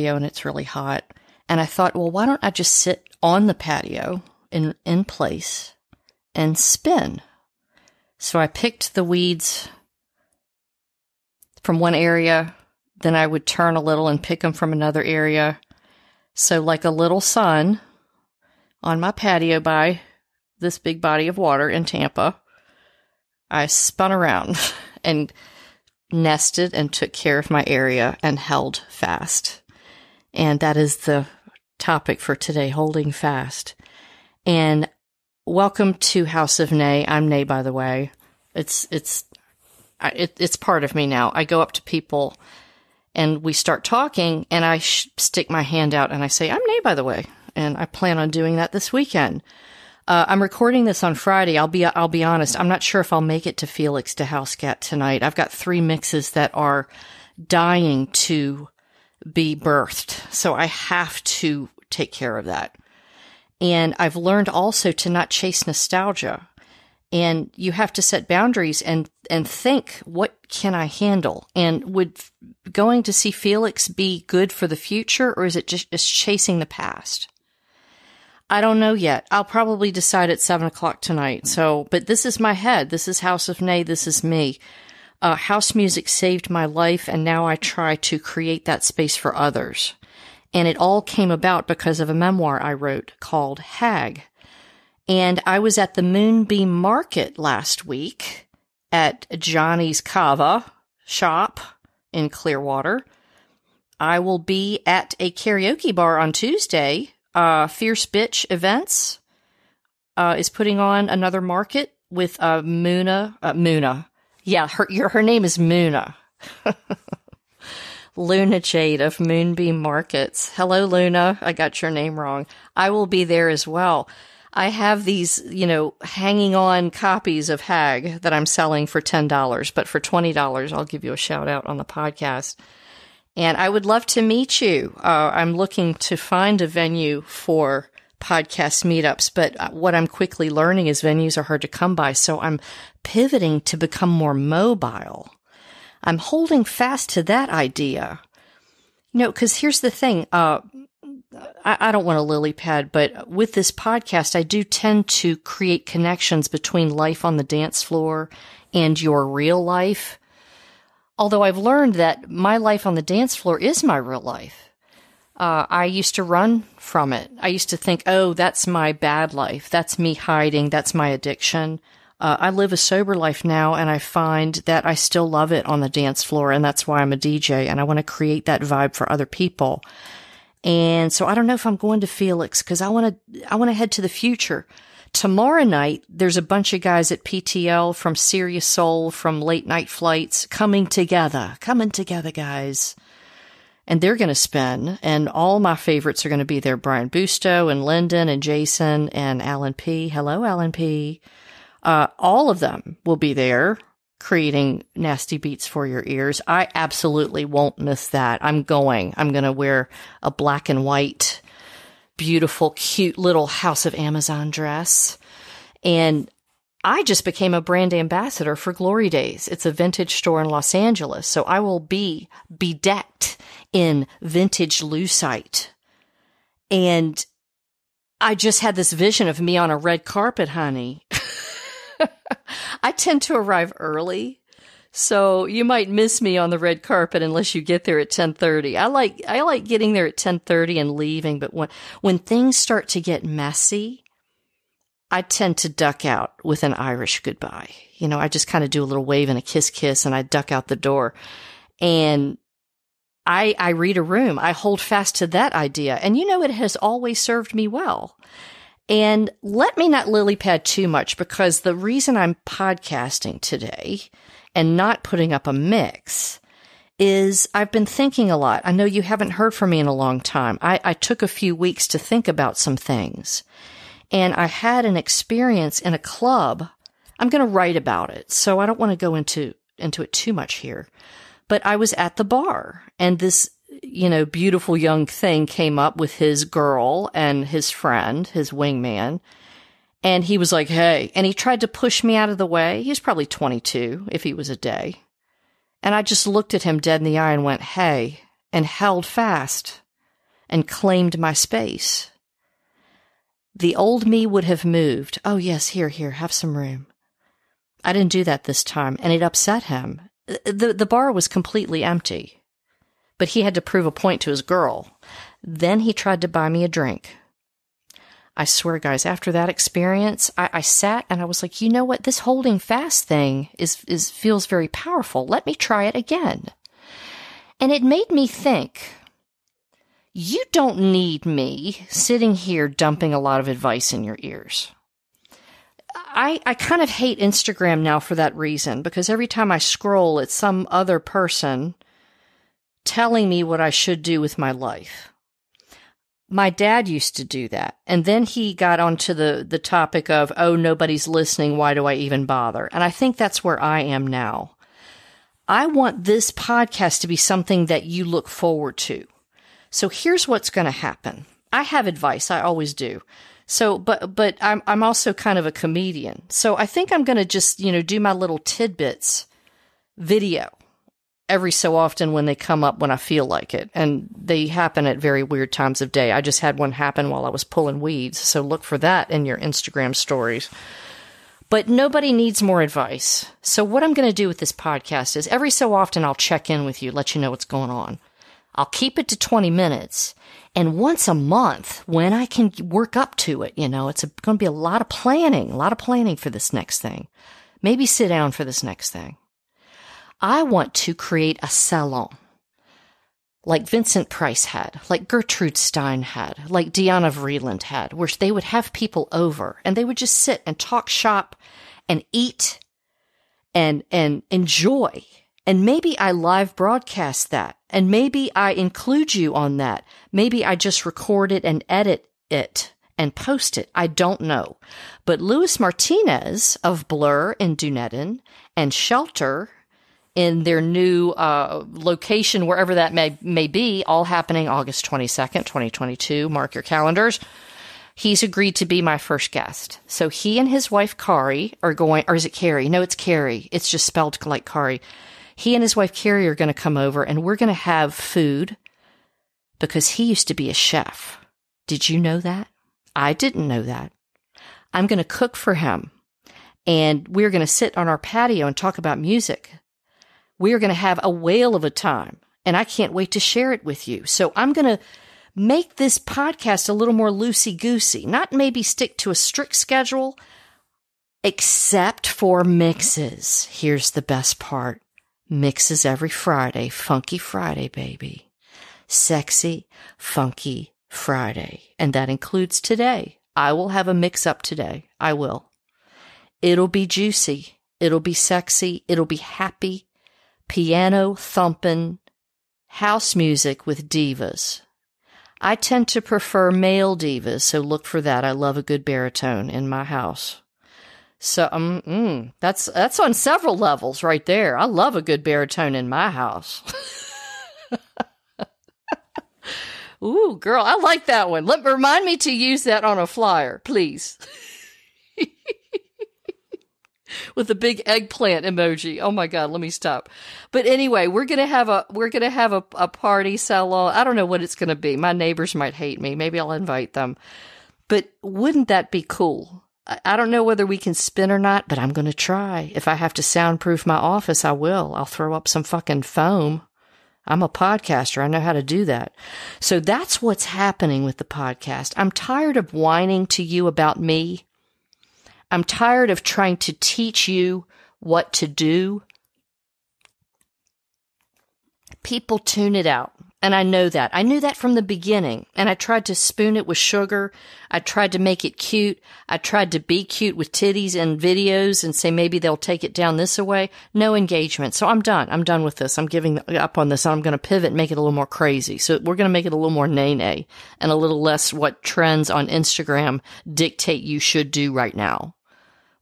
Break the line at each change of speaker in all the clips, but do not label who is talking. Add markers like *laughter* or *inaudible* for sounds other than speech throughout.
patio, and it's really hot. And I thought, well, why don't I just sit on the patio in, in place and spin? So I picked the weeds from one area, then I would turn a little and pick them from another area. So, like a little sun on my patio by this big body of water in Tampa, I spun around *laughs* and nested and took care of my area and held fast. And that is the topic for today holding fast. And welcome to House of Nae. I'm Nae, by the way. It's, it's, it, it's part of me now. I go up to people and we start talking and I sh- stick my hand out and I say, I'm Nae, by the way. And I plan on doing that this weekend. Uh, I'm recording this on Friday. I'll be, I'll be honest. I'm not sure if I'll make it to Felix da Housecat tonight. I've got three mixes that are dying to be birthed. So I have to take care of that. And I've learned also to not chase nostalgia. And you have to set boundaries and, and think, what can I handle? And would going to see Felix be good for the future or is it just, just chasing the past? I don't know yet. I'll probably decide at seven o'clock tonight. So, but this is my head. This is House of Nae. This is me. Uh, house music saved my life, and now I try to create that space for others. And it all came about because of a memoir I wrote called Hag. And I was at the Moonbeam Market last week at Johnny's Kava shop in Clearwater. I will be at a karaoke bar on Tuesday. Uh, Fierce Bitch Events uh, is putting on another market with uh, Muna. Uh, Muna. Yeah, her your, her name is Muna. *laughs* Luna Jade of Moonbeam Markets. Hello, Luna. I got your name wrong. I will be there as well. I have these, you know, hanging on copies of Hag that I'm selling for $10, but for $20, I'll give you a shout out on the podcast. And I would love to meet you. Uh, I'm looking to find a venue for podcast meetups, but uh, what I'm quickly learning is venues are hard to come by. So I'm pivoting to become more mobile. I'm holding fast to that idea. You know, cause here's the thing. Uh, I, I don't want a lily pad, but with this podcast, I do tend to create connections between life on the dance floor and your real life. Although I've learned that my life on the dance floor is my real life. Uh, I used to run from it. I used to think, oh, that's my bad life. That's me hiding. That's my addiction. Uh, I live a sober life now and I find that I still love it on the dance floor. And that's why I'm a DJ and I want to create that vibe for other people. And so I don't know if I'm going to Felix because I want to, I want to head to the future. Tomorrow night, there's a bunch of guys at PTL from Serious Soul, from Late Night Flights coming together, coming together, guys. And they're going to spin, and all my favorites are going to be there. Brian Busto and Lyndon and Jason and Alan P. Hello, Alan P. Uh, all of them will be there creating nasty beats for your ears. I absolutely won't miss that. I'm going. I'm going to wear a black and white, beautiful, cute little House of Amazon dress. And I just became a brand ambassador for Glory Days. It's a vintage store in Los Angeles. So I will be bedecked in vintage lucite. And I just had this vision of me on a red carpet, honey. *laughs* I tend to arrive early. So you might miss me on the red carpet unless you get there at 10:30. I like I like getting there at 10:30 and leaving, but when when things start to get messy, I tend to duck out with an Irish goodbye. You know, I just kind of do a little wave and a kiss kiss and I duck out the door. And I I read a room. I hold fast to that idea. And you know it has always served me well. And let me not lily pad too much because the reason I'm podcasting today and not putting up a mix is I've been thinking a lot. I know you haven't heard from me in a long time. I, I took a few weeks to think about some things and I had an experience in a club. I'm going to write about it. So I don't want to go into, into it too much here, But I was at the bar and this, you know, beautiful young thing came up with his girl and his friend, his wingman. And he was like, Hey, and he tried to push me out of the way. He was probably 22 if he was a day. And I just looked at him dead in the eye and went, Hey, and held fast and claimed my space. The old me would have moved. Oh, yes, here, here, have some room. I didn't do that this time, and it upset him. The, the bar was completely empty, but he had to prove a point to his girl. Then he tried to buy me a drink. I swear, guys, after that experience, I, I, sat and I was like, you know what? This holding fast thing is, is, feels very powerful. Let me try it again. And it made me think, you don't need me sitting here dumping a lot of advice in your ears. I, I kind of hate Instagram now for that reason because every time I scroll, it's some other person telling me what I should do with my life. My dad used to do that. And then he got onto the, the topic of, oh, nobody's listening. Why do I even bother? And I think that's where I am now. I want this podcast to be something that you look forward to. So here's what's going to happen. I have advice. I always do. So, but, but I'm, I'm also kind of a comedian. So I think I'm going to just, you know, do my little tidbits video every so often when they come up when I feel like it. And they happen at very weird times of day. I just had one happen while I was pulling weeds. So look for that in your Instagram stories. But nobody needs more advice. So what I'm going to do with this podcast is every so often I'll check in with you, let you know what's going on. I'll keep it to 20 minutes and once a month, when I can work up to it, you know, it's going to be a lot of planning, a lot of planning for this next thing. Maybe sit down for this next thing. I want to create a salon like Vincent Price had, like Gertrude Stein had, like Diana Vreeland had, where they would have people over and they would just sit and talk shop and eat and, and enjoy and maybe I live broadcast that. And maybe I include you on that. Maybe I just record it and edit it and post it. I don't know. But Luis Martinez of Blur in Dunedin and Shelter in their new uh, location, wherever that may, may be, all happening August 22nd, 2022. Mark your calendars. He's agreed to be my first guest. So he and his wife, Kari, are going, or is it Carrie? No, it's Carrie. It's just spelled like Kari he and his wife Carrie are going to come over and we're going to have food because he used to be a chef. Did you know that? I didn't know that. I'm going to cook for him and we're going to sit on our patio and talk about music. We are going to have a whale of a time and I can't wait to share it with you. So I'm going to make this podcast a little more loosey goosey, not maybe stick to a strict schedule, except for mixes. Here's the best part mixes every Friday. Funky Friday, baby. Sexy, funky Friday. And that includes today. I will have a mix up today. I will. It'll be juicy. It'll be sexy. It'll be happy. Piano thumping, house music with divas. I tend to prefer male divas, so look for that. I love a good baritone in my house. So um, mm, that's that's on several levels right there. I love a good baritone in my house. *laughs* Ooh, girl, I like that one. Let remind me to use that on a flyer, please. *laughs* With a big eggplant emoji. Oh my god, let me stop. But anyway, we're gonna have a we're gonna have a, a party salon. I don't know what it's gonna be. My neighbors might hate me. Maybe I'll invite them. But wouldn't that be cool? I don't know whether we can spin or not, but I'm going to try. If I have to soundproof my office, I will. I'll throw up some fucking foam. I'm a podcaster. I know how to do that. So that's what's happening with the podcast. I'm tired of whining to you about me. I'm tired of trying to teach you what to do. People tune it out. And I know that. I knew that from the beginning. And I tried to spoon it with sugar. I tried to make it cute. I tried to be cute with titties and videos and say maybe they'll take it down this way. No engagement. So I'm done. I'm done with this. I'm giving up on this. I'm going to pivot and make it a little more crazy. So we're going to make it a little more nay nay and a little less what trends on Instagram dictate you should do right now,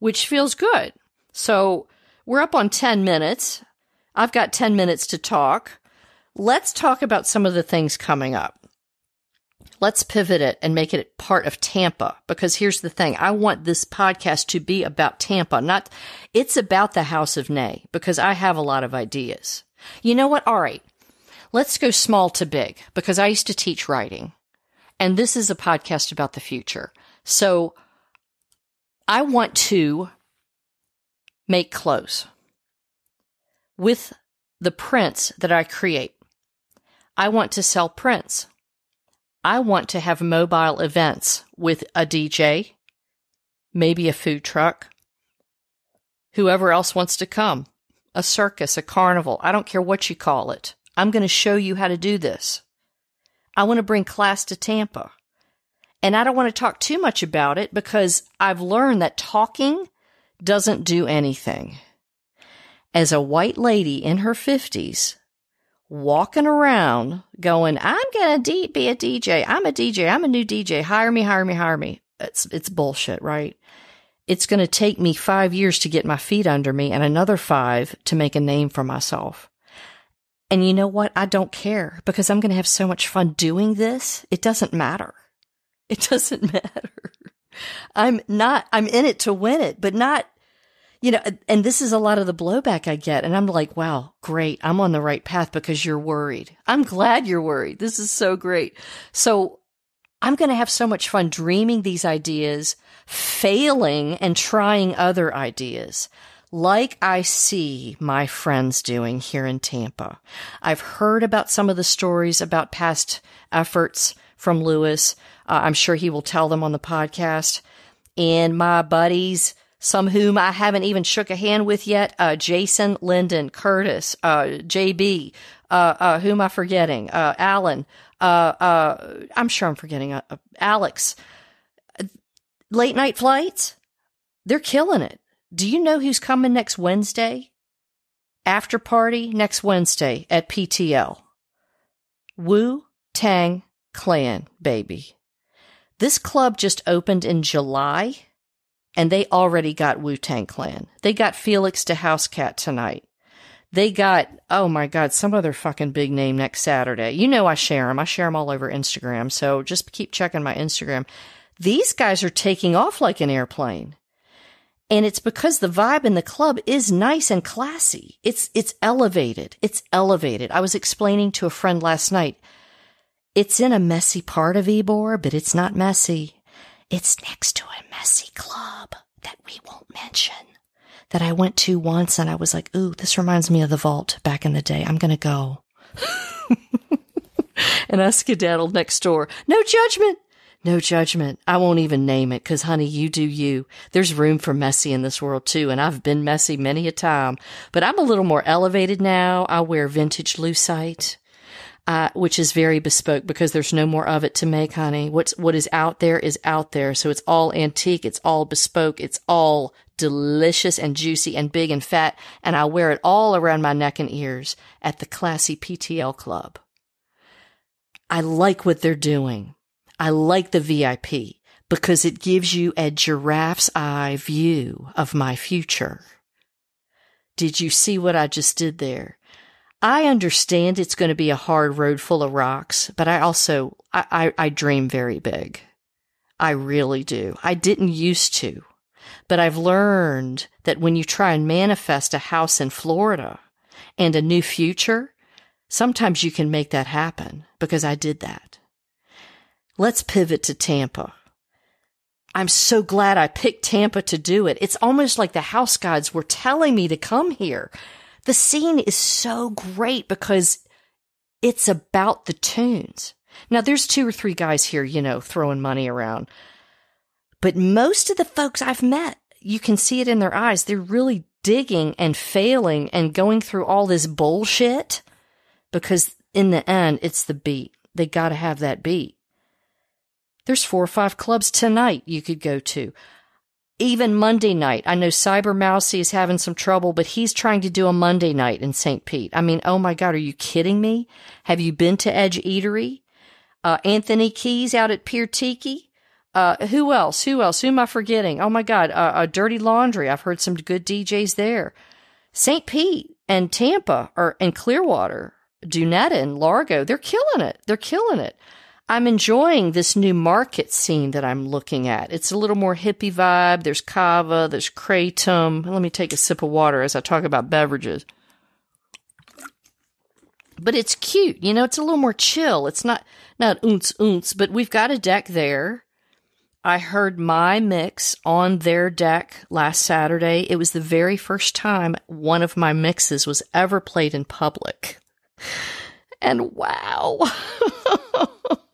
which feels good. So we're up on 10 minutes. I've got 10 minutes to talk. Let's talk about some of the things coming up. Let's pivot it and make it part of Tampa because here's the thing. I want this podcast to be about Tampa, not, it's about the House of Nae because I have a lot of ideas. You know what? All right. Let's go small to big because I used to teach writing and this is a podcast about the future. So I want to make clothes with the prints that I create. I want to sell prints. I want to have mobile events with a DJ, maybe a food truck, whoever else wants to come, a circus, a carnival. I don't care what you call it. I'm going to show you how to do this. I want to bring class to Tampa. And I don't want to talk too much about it because I've learned that talking doesn't do anything. As a white lady in her 50s, walking around going, I'm going to be a DJ. I'm a DJ. I'm a new DJ. Hire me, hire me, hire me. It's, it's bullshit, right? It's going to take me five years to get my feet under me and another five to make a name for myself. And you know what? I don't care because I'm going to have so much fun doing this. It doesn't matter. It *laughs* doesn't matter. I'm not, I'm in it to win it, but not, you know, and this is a lot of the blowback I get. And I'm like, wow, great. I'm on the right path because you're worried. I'm glad you're worried. This is so great. So I'm going to have so much fun dreaming these ideas, failing and trying other ideas like I see my friends doing here in Tampa. I've heard about some of the stories about past efforts from Luis. Uh, I'm sure he will tell them on the podcast. And my buddies, some whom I haven't even shook a hand with yet, uh, Jason, Lyndon, Curtis, uh, JB, uh, uh, who am I forgetting? Uh, Alan, I'm sure I'm forgetting, Alex. Late night flights, they're killing it. Do you know who's coming next Wednesday? After party next Wednesday at PTL. Wu Tang Clan, baby. This club just opened in July and they already got Wu Tang Clan. They got Felix da Housecat tonight. They got, oh my God, some other fucking big name next Saturday. You know I share them. I share them all over Instagram. So just keep checking my Instagram. These guys are taking off like an airplane. And it's because the vibe in the club is nice and classy. It's, it's elevated. It's elevated. I was explaining to a friend last night. It's in a messy part of Ybor, but it's not messy. It's next to a messy club that we won't mention that I went to once and I was like, ooh, this reminds me of the vault back in the day. I'm going to go. *laughs* and I skedaddled next door. No judgment. No judgment. I won't even name it because, honey, you do you. There's room for messy in this world too, and I've been messy many a time. But I'm a little more elevated now. I wear vintage lucite, uh, which is very bespoke because there's no more of it to make, honey. What's what is out there is out there. So it's all antique. It's all bespoke. It's all delicious and juicy and big and fat. And I wear it all around my neck and ears at the classy PTL club. I like what they're doing. I like the VIP because it gives you a giraffe's eye view of my future. Did you see what I just did there? I understand it's going to be a hard road full of rocks, but I also, I, I, I dream very big. I really do. I didn't used to, but I've learned that when you try and manifest a house in Florida and a new future, sometimes you can make that happen because I did that. Let's pivot to Tampa. I'm so glad I picked Tampa to do it. It's almost like the house gods were telling me to come here. The scene is so great because it's about the tunes. Now there's two or three guys here, you know, throwing money around. But most of the folks I've met, you can see it in their eyes. They're really digging and failing and going through all this bullshit because in the end, it's the beat. They got to have that beat. There's four or five clubs tonight you could go to. Even Monday night. I know Cyber Mousy is having some trouble, but he's trying to do a Monday night in St. Pete. I mean, oh my God, are you kidding me? Have you been to Edge Eatery? Uh, Anthony Keys out at Pier Tiki. Uh, who else? Who else? Who am I forgetting? Oh my God, uh, Dirty Laundry. I've heard some good DJs there. St. Pete and Tampa or and Clearwater, Dunedin and Largo, they're killing it. They're killing it. I'm enjoying this new market scene that I'm looking at. It's a little more hippie vibe. There's kava, there's kratom. Let me take a sip of water as I talk about beverages. But it's cute, you know. It's a little more chill. It's not not oonts oonts, but we've got a deck there. I heard my mix on their deck last Saturday. It was the very first time one of my mixes was ever played in public. And wow. *laughs*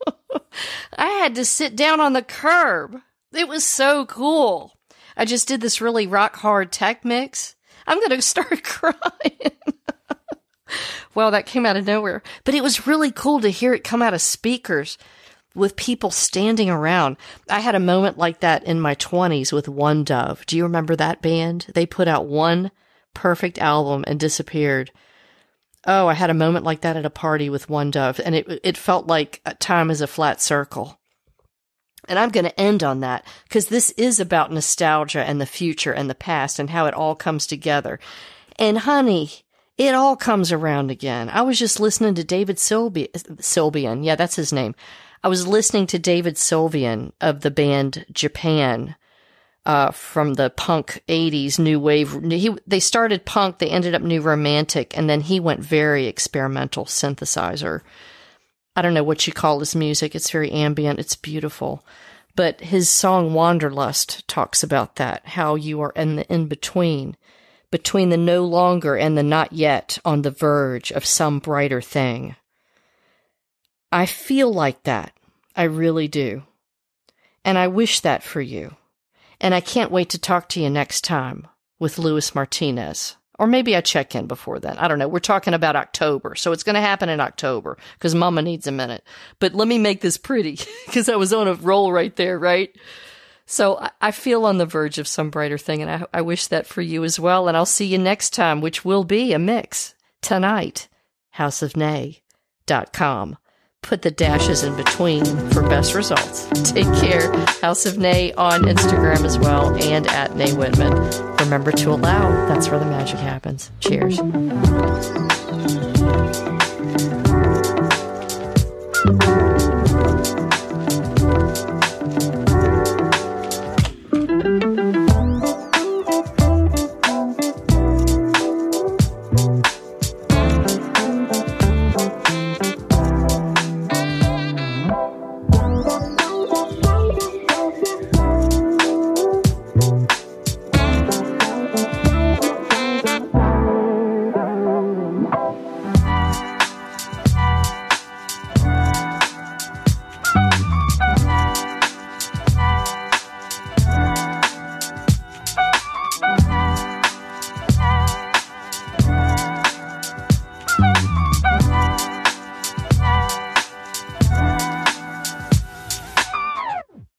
I had to sit down on the curb. It was so cool. I just did this really rock hard tech mix. I'm going *laughs* to start crying. well, that came out of nowhere, but it was really cool to hear it come out of speakers with people standing around. I had a moment like that in my 20s with One Dove. Do you remember that band? They put out one perfect album and disappeared. Oh, I had a moment like that at a party with One Dove, and it it felt like uh, time is a flat circle. And I'm going to end on that because this is about nostalgia and the future and the past and how it all comes together. And honey, it all comes around again. I was just listening to David Sylbi- Sylvian. Yeah, that's his name. I was listening to David Sylvian of the band Japan uh, from the punk 80s new wave. He, they started punk, they ended up new romantic, and then he went very experimental synthesizer. I don't know what you call his music. It's very ambient. It's beautiful. But his song Wanderlust talks about that, how you are in the in between, between the no longer and the not yet on the verge of some brighter thing. I feel like that. I really do. And I wish that for you. And I can't wait to talk to you next time with Luis Martinez. Or maybe I check in before then. I don't know. We're talking about October. So it's going to happen in October because mama needs a minute. But let me make this pretty *laughs* because I was on a roll right there, right? So I feel on the verge of some brighter thing and I, I wish that for you as well. And I'll see you next time, which will be a mix tonight. Houseofnae.com put the dashes in between for best results. Take care. House of Nae on Instagram as well and at Nae Whitman. Remember to allow. That's where the magic happens. Cheers. Thank you.